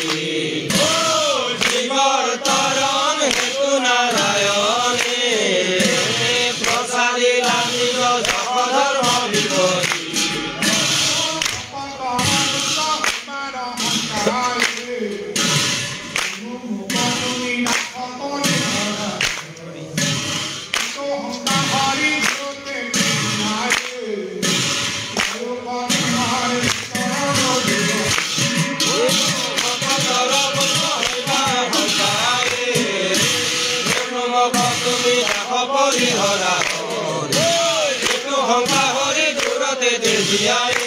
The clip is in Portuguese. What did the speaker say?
Amen. energia